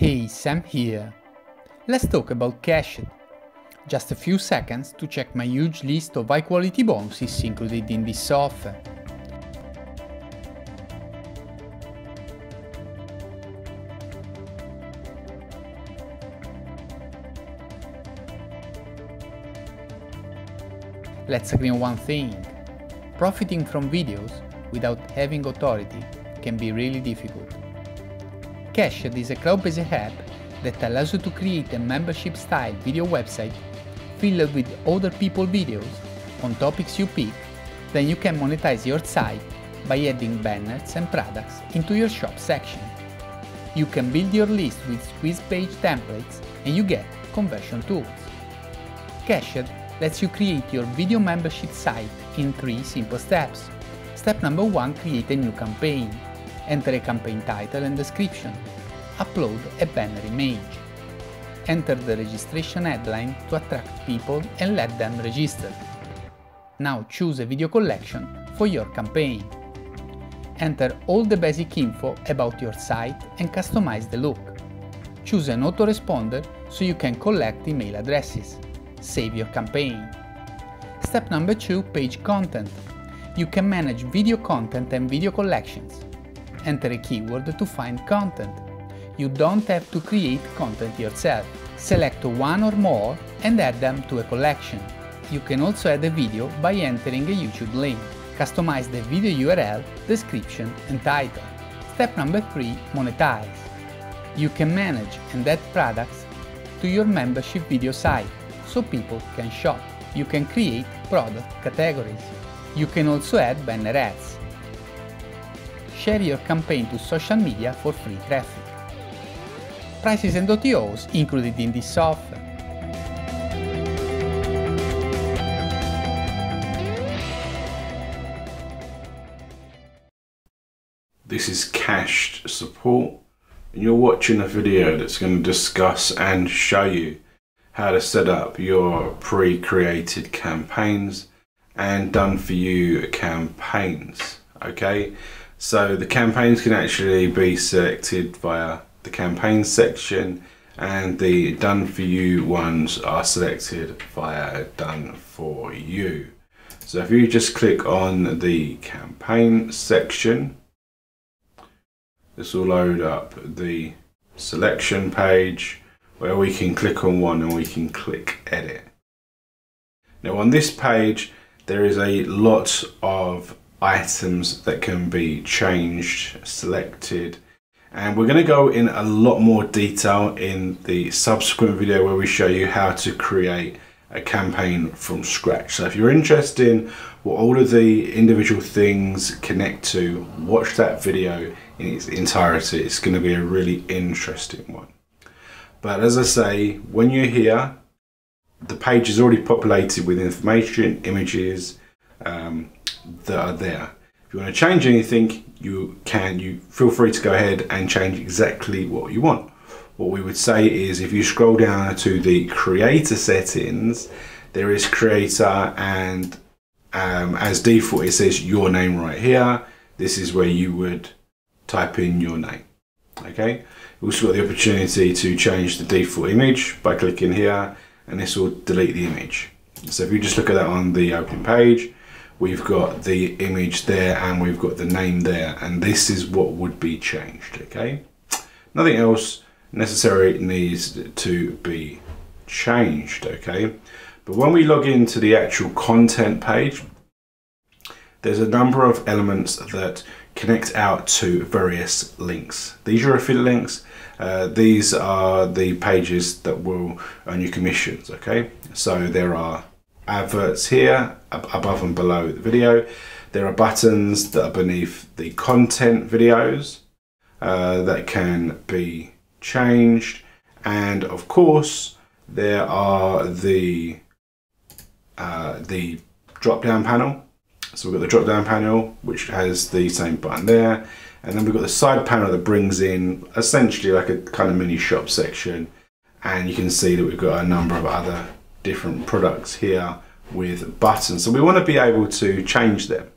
Hey, Sam here. Let's talk about Cashed. Just a few seconds to check my huge list of high quality bonuses included in this offer. Let's agree on one thing. Profiting from videos without having authority can be really difficult. Cashed is a cloud-based app that allows you to create a membership-style video website filled with other people videos on topics you pick, then you can monetize your site by adding banners and products into your shop section. You can build your list with squeeze page templates and you get conversion tools. Cashed lets you create your video membership site in three simple steps. Step number one, create a new campaign. Enter a campaign title and description. Upload a banner image. Enter the registration headline to attract people and let them register. Now choose a video collection for your campaign. Enter all the basic info about your site and customize the look. Choose an autoresponder so you can collect email addresses. Save your campaign. Step number 2 Page content. You can manage video content and video collections. Enter a keyword to find content. You don't have to create content yourself. Select one or more and add them to a collection. You can also add a video by entering a YouTube link. Customize the video URL, description and title. Step number 3 Monetize. You can manage and add products to your membership video site so people can shop. You can create product categories. You can also add banner ads. Share your campaign to social media for free traffic. Prices and OTOs included in this offer. This is Cashed support and you're watching a video that's going to discuss and show you how to set up your pre-created campaigns and done for you campaigns okay so the campaigns can actually be selected via the campaign section and the done for you ones are selected via done for you so if you just click on the campaign section this will load up the selection page where we can click on one and we can click edit. Now on this page there is a lot of items that can be changed, selected and we're going to go in a lot more detail in the subsequent video where we show you how to create a campaign from scratch. So if you're interested in what all of the individual things connect to, watch that video in its entirety. It's going to be a really interesting one. But as I say, when you're here, the page is already populated with information, images um, that are there. If you want to change anything, you can. You feel free to go ahead and change exactly what you want. What we would say is if you scroll down to the creator settings, there is creator and um, as default it says your name right here. This is where you would type in your name. Okay, you also got the opportunity to change the default image by clicking here and this will delete the image. So if you just look at that on the open page, we've got the image there and we've got the name there and this is what would be changed, okay? Nothing else necessarily needs to be changed, okay? But when we log into the actual content page, there's a number of elements that connect out to various links. These are affiliate links. Uh, these are the pages that will earn you commissions, okay? So there are adverts here above and below the video. There are buttons that are beneath the content videos uh, that can be changed. And of course, there are the, uh, the drop down panel so we've got the drop down panel, which has the same button there. And then we've got the side panel that brings in essentially like a kind of mini shop section. And you can see that we've got a number of other different products here with buttons. So we want to be able to change them.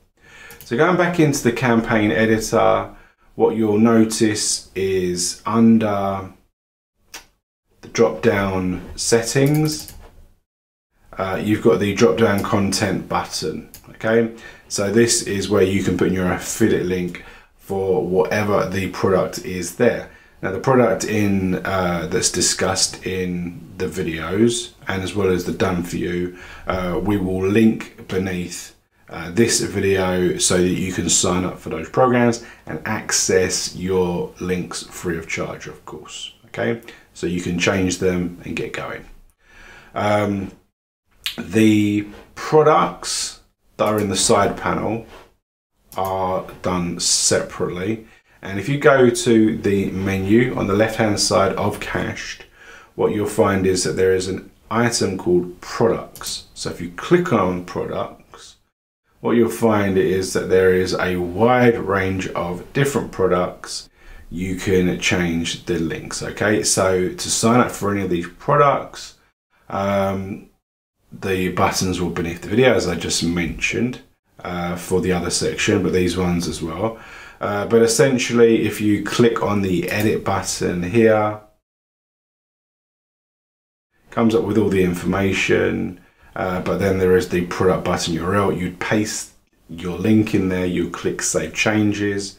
So going back into the campaign editor, what you'll notice is under the drop down settings, uh, you've got the drop down content button. Okay, so this is where you can put in your affiliate link for whatever the product is there. Now the product in uh, that's discussed in the videos and as well as the done for you, uh, we will link beneath uh, this video so that you can sign up for those programs and access your links free of charge, of course. Okay, so you can change them and get going. Um, the products that are in the side panel are done separately. And if you go to the menu on the left hand side of Cashed, what you'll find is that there is an item called products. So if you click on products, what you'll find is that there is a wide range of different products. You can change the links. Okay, so to sign up for any of these products, um, the buttons will beneath the video as I just mentioned uh, for the other section, but these ones as well. Uh, but essentially, if you click on the edit button here, comes up with all the information, uh, but then there is the product button URL. You'd paste your link in there, you click save changes,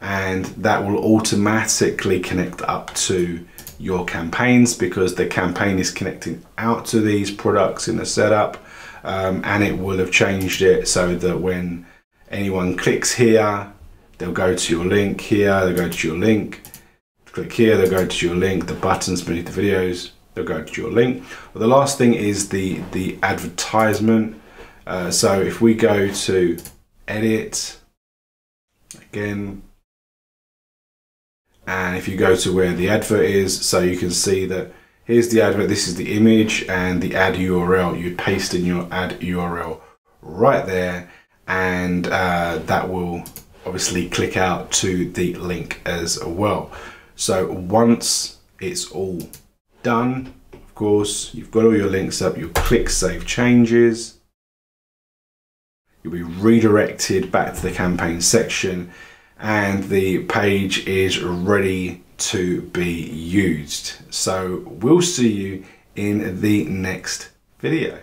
and that will automatically connect up to your campaigns because the campaign is connecting out to these products in the setup um, and it will have changed it so that when anyone clicks here they'll go to your link here they'll go to your link click here they'll go to your link the buttons beneath the videos they'll go to your link. Well, the last thing is the the advertisement. Uh, so if we go to edit again and if you go to where the advert is so you can see that here's the advert. This is the image and the ad url you paste in your ad url right there and uh, that will obviously click out to the link as well. So once it's all done of course you've got all your links up. You'll click save changes. You'll be redirected back to the campaign section and the page is ready to be used. So we'll see you in the next video.